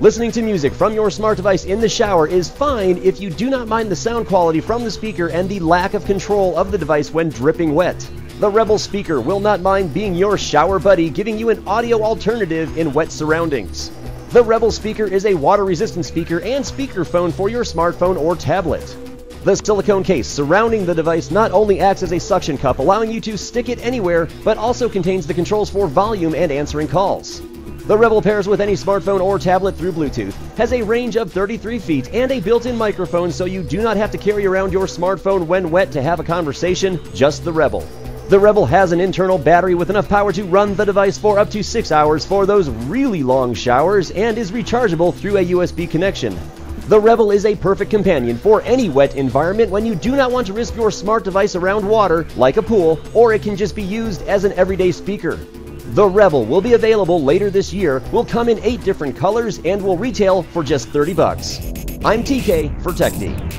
Listening to music from your smart device in the shower is fine if you do not mind the sound quality from the speaker and the lack of control of the device when dripping wet. The Rebel speaker will not mind being your shower buddy, giving you an audio alternative in wet surroundings. The Rebel speaker is a water resistant speaker and speakerphone for your smartphone or tablet. The silicone case surrounding the device not only acts as a suction cup, allowing you to stick it anywhere, but also contains the controls for volume and answering calls. The Rebel pairs with any smartphone or tablet through Bluetooth, has a range of 33 feet, and a built-in microphone so you do not have to carry around your smartphone when wet to have a conversation, just the Rebel. The Rebel has an internal battery with enough power to run the device for up to 6 hours for those really long showers and is rechargeable through a USB connection. The Rebel is a perfect companion for any wet environment when you do not want to risk your smart device around water, like a pool, or it can just be used as an everyday speaker. The Rebel will be available later this year, will come in 8 different colors, and will retail for just 30 bucks. I'm TK for TEKD.